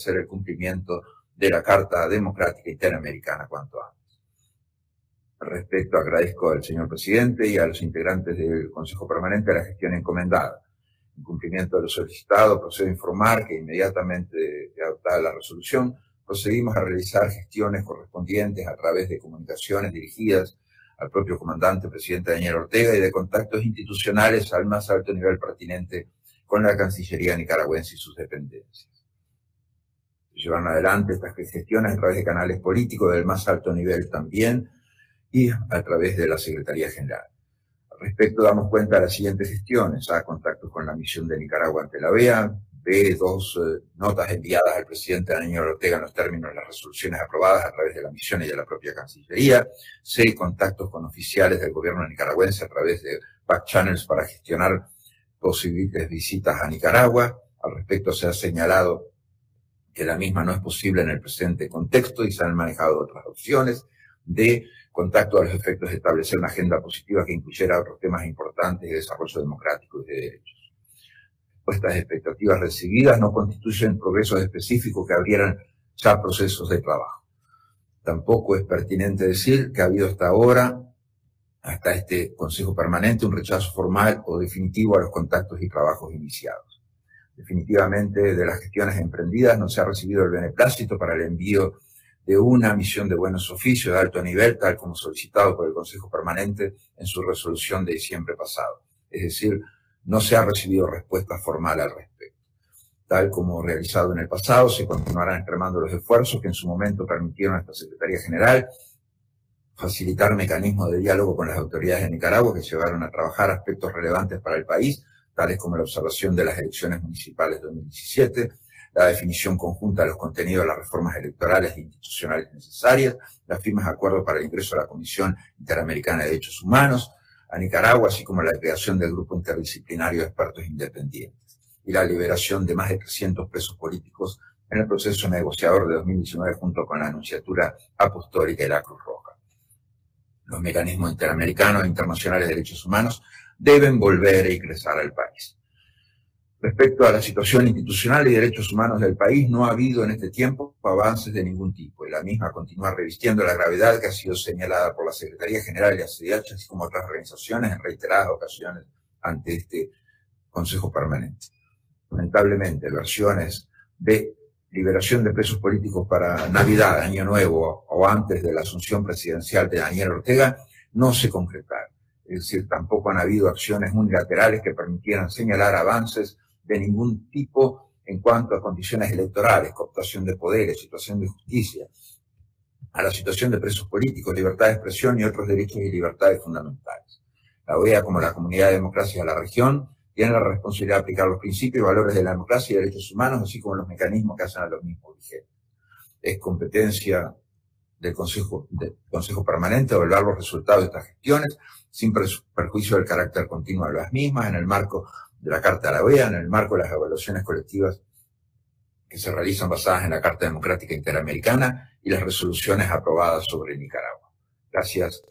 hacer el cumplimiento de la Carta Democrática Interamericana cuanto antes. Respecto, agradezco al señor presidente y a los integrantes del Consejo Permanente la gestión encomendada. En cumplimiento de lo solicitado, procedo a informar que inmediatamente adoptada la resolución, procedimos a realizar gestiones correspondientes a través de comunicaciones dirigidas al propio comandante presidente Daniel Ortega y de contactos institucionales al más alto nivel pertinente con la Cancillería nicaragüense y sus dependencias. Se llevan adelante estas gestiones a través de canales políticos del más alto nivel también, y a través de la Secretaría General. Al respecto, damos cuenta de las siguientes gestiones. A, contactos con la misión de Nicaragua ante la OEA. B, dos eh, notas enviadas al presidente Daniel Ortega en los términos de las resoluciones aprobadas a través de la misión y de la propia Cancillería. C, contactos con oficiales del gobierno nicaragüense a través de back channels para gestionar posibles visitas a Nicaragua. Al respecto, se ha señalado que la misma no es posible en el presente contexto y se han manejado otras opciones. D, contacto a los efectos de establecer una agenda positiva que incluyera otros temas importantes de desarrollo democrático y de derechos. Estas expectativas recibidas no constituyen progresos específicos que abrieran ya procesos de trabajo. Tampoco es pertinente decir que ha habido hasta ahora, hasta este Consejo Permanente, un rechazo formal o definitivo a los contactos y trabajos iniciados. Definitivamente, de las gestiones emprendidas no se ha recibido el beneplácito para el envío de una misión de buenos oficios de alto nivel, tal como solicitado por el Consejo Permanente en su resolución de diciembre pasado. Es decir, no se ha recibido respuesta formal al respecto. Tal como realizado en el pasado, se continuarán extremando los esfuerzos que en su momento permitieron a esta Secretaría General facilitar mecanismos de diálogo con las autoridades de Nicaragua que llevaron a trabajar aspectos relevantes para el país, tales como la observación de las elecciones municipales de 2017, la definición conjunta de los contenidos de las reformas electorales e institucionales necesarias, las firmas de acuerdo para el ingreso a la Comisión Interamericana de Derechos Humanos, a Nicaragua, así como la creación del Grupo Interdisciplinario de Expertos Independientes y la liberación de más de 300 presos políticos en el proceso negociador de 2019 junto con la Anunciatura Apostólica y la Cruz Roja. Los mecanismos interamericanos e internacionales de derechos humanos deben volver a ingresar al país. Respecto a la situación institucional y derechos humanos del país, no ha habido en este tiempo avances de ningún tipo y la misma continúa revistiendo la gravedad que ha sido señalada por la Secretaría General de la CIDH, así como otras organizaciones en reiteradas ocasiones ante este Consejo Permanente. Lamentablemente, versiones de liberación de presos políticos para Navidad, Año Nuevo o antes de la asunción presidencial de Daniel Ortega no se concretaron. Es decir, tampoco han habido acciones unilaterales que permitieran señalar avances de ningún tipo en cuanto a condiciones electorales, cooptación de poderes, situación de justicia, a la situación de presos políticos, libertad de expresión y otros derechos y libertades fundamentales. La OEA, como la comunidad de democracia de la región, tiene la responsabilidad de aplicar los principios y valores de la democracia y derechos humanos, así como los mecanismos que hacen a los mismos vigentes. Es competencia del Consejo, del Consejo Permanente evaluar los resultados de estas gestiones sin perjuicio del carácter continuo de las mismas en el marco de la Carta de la OEA en el marco de las evaluaciones colectivas que se realizan basadas en la Carta Democrática Interamericana y las resoluciones aprobadas sobre Nicaragua. Gracias.